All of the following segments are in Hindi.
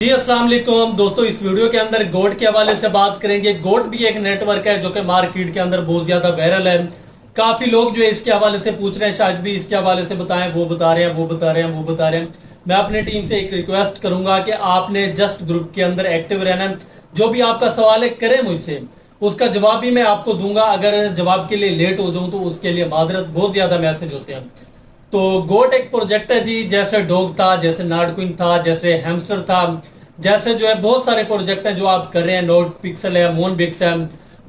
जी वालेकुम दोस्तों, इस वीडियो के अंदर गोट के हवाले से बात करेंगे। गोट भी एक नेटवर्क है जो कि मार्केट के अंदर बहुत ज़्यादा वायरल है। काफ़ी लोग जो है इसके हवाले से पूछ रहे हैं, शायद भी इसके हवाले से बताएँ, वो बता रहे हैं, वो बता रहे हैं, वो बता रहे हैं। मैं अपनी टीम से एक रिक्वेस्ट करूँगा कि आपने जस्ट ग्रुप के अंदर एक्टिव रहना जो भी आपका सवाल है, करें मुझसे। उसका जवाब भी मैं आपको दूँगा। अगर जवाब के लिए लेट हो जाऊँ तो उसके लिए मादरत बहुत ज़्यादा मैसेज होते हैं। तो गोट एक प्रोजेक्ट है जी, जैसे डोग था, जैसे नाडक्विन था, जैसे हेमस्टर था, जैसे जो है बहुत सारे प्रोजेक्ट हैं जो आप कर रहे हैं नोट पिक्सल है मोन बिक्स है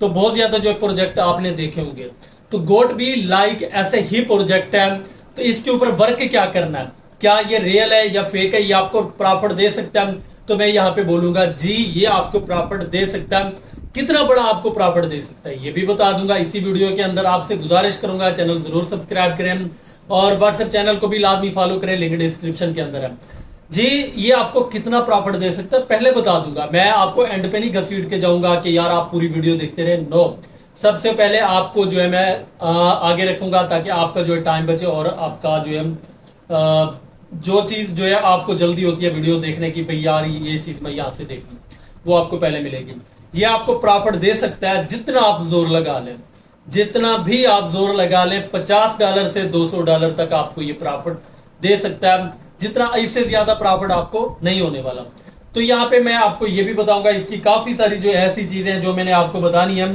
तो बहुत ज़्यादा जो प्रोजेक्ट आपने देखे होंगे। तो गोट भी लाइक ऐसे ही प्रोजेक्ट है। तो इसके ऊपर वर्क क्या करना है? क्या ये रियल है या फेक है? ये आपको प्रॉफिट दे सकता है। तो मैं यहाँ पे बोलूँगा, जी, ये आपको प्रॉफिट दे सकता है। कितना बड़ा आपको प्रॉफिट दे सकता है, ये भी बता दूँगा। इसी वीडियो के अंदर आपसे गुजारिश करूँगा, चैनल ज़रूर सब्सक्राइब करें। और व्हाट्सएप चैनल को भी लाजमी फॉलो करें लिंक डिस्क्रिप्शन के अंदर है। जी ये आपको कितना प्रॉफिट दे सकता है? पहले बता दूँगा। मैं आपको एंड पे नहीं घसीट के जाऊँगा कि यार आप पूरी वीडियो देखते रहे। नो सबसे पहले आपको जो है मैं आ, आगे रखूँगा ताकि आपका जो है टाइम बचे और आपका जो है आ, जो चीज़ जो है आपको जल्दी होती है वीडियो देखने की भाई यार ये चीज़ मैं यहाँ से देख। लू वो आपको पहले मिलेगी। ये आपको प्रॉफिट दे सकता है जितना आप ज़ोर लगा लें। जितना भी आप ज़ोर लगा लें, पचास डॉलर से दो सौ डॉलर तक आपको ये प्रॉफिट दे सकता है। जितना इससे ज़्यादा प्रॉफिट आपको नहीं होने वाला। तो यहाँ पे मैं आपको ये भी बताऊँगा, इसकी काफ़ी सारी जो ऐसी चीज़ें हैं जो मैंने आपको बतानी है।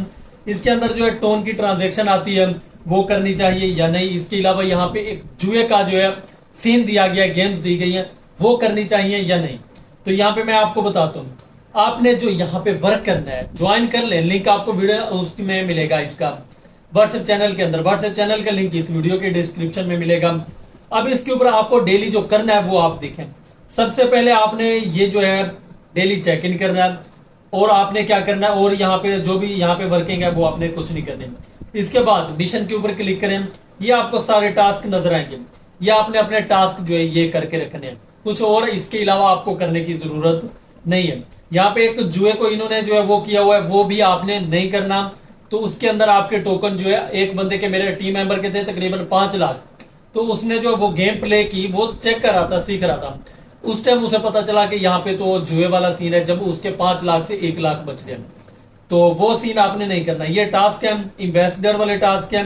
इसके अंदर जो है टोन की ट्रांजेक्शन आती है, वो करनी चाहिए या नहीं। इसके अलावा यहाँ पे एक जुए का जो है सीन दिया गया गेम्स दी गई है, वो करनी चाहिए या नहीं? तो यहाँ पे मैं आपको बताता हूँ। आपने जो यहाँ पे वर्क करना है ज्वाइन कर ले। लिंक आपको वीडियो उसमें मिलेगा इसका। व्हाट्सएप चैनल के अंदर। व्हाट्सएप चैनल का लिंक इस वीडियो के डिस्क्रिप्शन में मिलेगा। अब इसके ऊपर आपको डेली जो करना है, वो आप देखें। सबसे पहले आपने ये जो है डेली चेक इन करना है और आपने क्या करना है, और यहाँ पे जो भी यहाँ पे वर्किंग है, वो आपने कुछ नहीं करने इसके बाद मिशन के ऊपर क्लिक करें। ये आपको सारे टास्क नज़र आएँगे। ये आपने अपने टास्क जो है, ये करके रखने हैं। कुछ और इसके अलावा आपको करने की ज़रूरत नहीं है। यहाँ पे एक जुए को इन्होंने जो है, वो किया हुआ है, वो भी आपने नहीं करना। तो उसके अंदर आपके टोकन जो है, एक बंदे के मेरे टीम मेंबर के थे तकरीबन पाँच लाख। तो उसने जो वो गेम प्ले की, वो चेक कर रहा था, सीख रहा था। उस टाइम उसे पता चला कि यहाँ पे तो जुए वाला सीन है, जब उसके पाँच लाख से एक लाख बच गए। तो वो सीन आपने नहीं करना। ये टास्क है इन्वेस्टर वाले टास्क है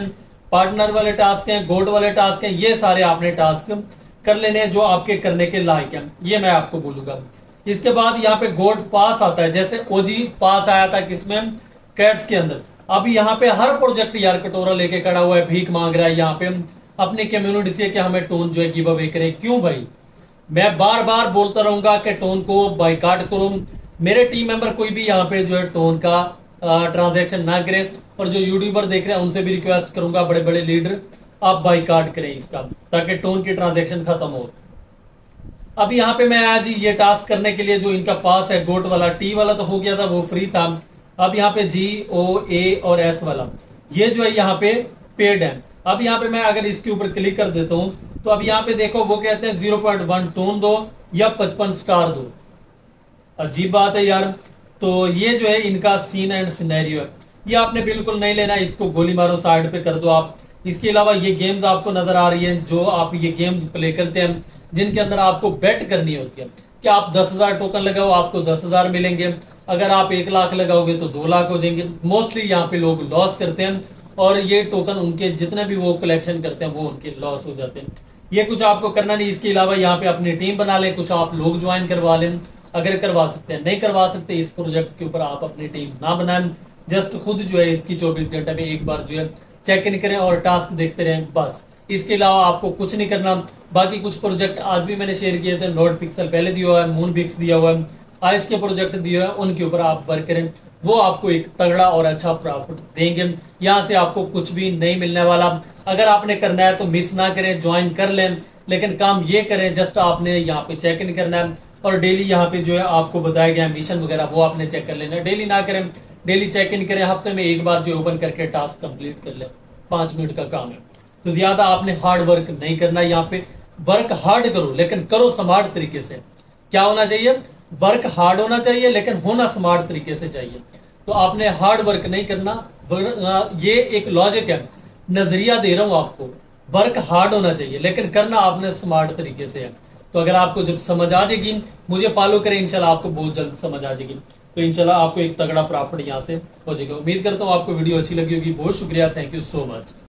पार्टनर वाले टास्क हैं गोल्ड वाले टास्क हैं, ये सारे आपने टास्क कर लेने जो आपके करने के लायक हैं। ये मैं आपको बोलूँगा। इसके बाद यहाँ पे गोल्ड पास आता है, जैसे ओजी पास आया था किसमें? कैट्स के अंदर। अब यहाँ पे हर प्रोजेक्ट यार कटोरा लेके खड़ा हुआ है, भीख मांग रहा है यहाँ पे। अपनी कम्युनिटी से कि हमें टोन जो है गिव अवे करें। क्यों भाई? मैं बार बार बोलता रहूँगा कि टोन को बाइकाट करूँ। मेरे टीम मेंबर कोई भी यहाँ पे जो है टोन का ट्रांजेक्शन ना करें। और जो यूट्यूबर देख रहे हैं, उनसे भी रिक्वेस्ट करूँगा बड़े बड़े लीडर आप बाइकाट करें इसका, ताकि टोन की ट्रांजेक्शन खत्म हो। अब यहाँ पे मैं आज ये टास्क करने के लिए जो इनका पास है गोट वाला टी वाला तो हो गया था, वो फ्री था। अब यहाँ पे जी ओ ए और एस वाला। ये जो है यहाँ पे पेड है। अब यहाँ पे मैं अगर इसके ऊपर क्लिक कर देता हूँ तो अब यहाँ पे देखो, वो कहते हैं ज़ीरो पॉइंट वन टोन दो या पचपन स्टार दो। अजीब बात है यार। तो ये जो है इनका सीन एंड सिनेरियो है। ये आपने बिल्कुल नहीं लेना, इसको गोली मारो साइड पे कर दो आप। इसके अलावा ये गेम्स आपको नज़र आ रही है, जो आप ये गेम्स प्ले करते हैं, जिनके अंदर आपको बेट करनी होती है। कि आप दस हज़ार टोकन लगाओ, आपको दस हज़ार मिलेंगे। अगर आप एक लाख लगाओगे तो दो लाख हो जाएँगे। मोस्टली यहाँ पे लोग लॉस करते हैं और ये टोकन उनके जितने भी वो कलेक्शन करते हैं, वो उनके लॉस हो जाते हैं। ये कुछ आपको करना नहीं, इसके अलावा यहाँ पे अपनी टीम बना लें, कुछ आप लोग ज्वाइन करवा लें। अगर करवा सकते हैं, नहीं करवा सकते, इस प्रोजेक्ट के ऊपर आप अपनी टीम ना बनाएँ। जस्ट खुद जो है इसकी 24 घंटे में एक बार जो है चेक इन करें और टास्क देखते रहें, बस। इसके अलावा आपको कुछ नहीं करना। बाकी कुछ प्रोजेक्ट आज भी मैंने शेयर किए थे। नोट पिक्सल पहले दिया हुआ है मून बिक्स दिया हुआ है आइस के प्रोजेक्ट दिए हुए हैं, उनके ऊपर आप वर्क करें। वो आपको एक तगड़ा और अच्छा प्रॉफिट देंगे। यहाँ से आपको कुछ भी नहीं मिलने वाला। अगर आपने करना है तो मिस ना करें ज्वाइन कर लें। लेकिन काम ये करें जस्ट आपने यहाँ पे चेक इन करना है। और डेली यहाँ पे जो है आपको बताया गया मिशन वगैरह, वो आपने चेक कर लेना। डेली ना करें डेली चेक इन करें। हफ़्ते में एक बार जो ओपन करके टास्क कंप्लीट कर ले। पाँच मिनट का काम है। तो ज़्यादा आपने हार्ड वर्क नहीं करना, यहाँ पे वर्क हार्ड करो, लेकिन करो स्मार्ट तरीके से। क्या होना चाहिए? वर्क हार्ड होना चाहिए, लेकिन होना स्मार्ट तरीके से चाहिए। तो आपने हार्ड वर्क नहीं करना ये एक लॉजिक है। नज़रिया दे रहा हूँ आपको। वर्क हार्ड होना चाहिए, लेकिन करना आपने स्मार्ट तरीके से है। तो अगर आपको जब समझ आ जाएगी, मुझे फॉलो करें, इंशाल्लाह आपको बहुत जल्द समझ आ जाएगी। तो इंशाल्लाह आपको एक तगड़ा प्रॉफिट यहाँ से हो जाएगा। उम्मीद करता हूँ आपको वीडियो अच्छी लगी होगी। बहुत शुक्रिया। Thank you so much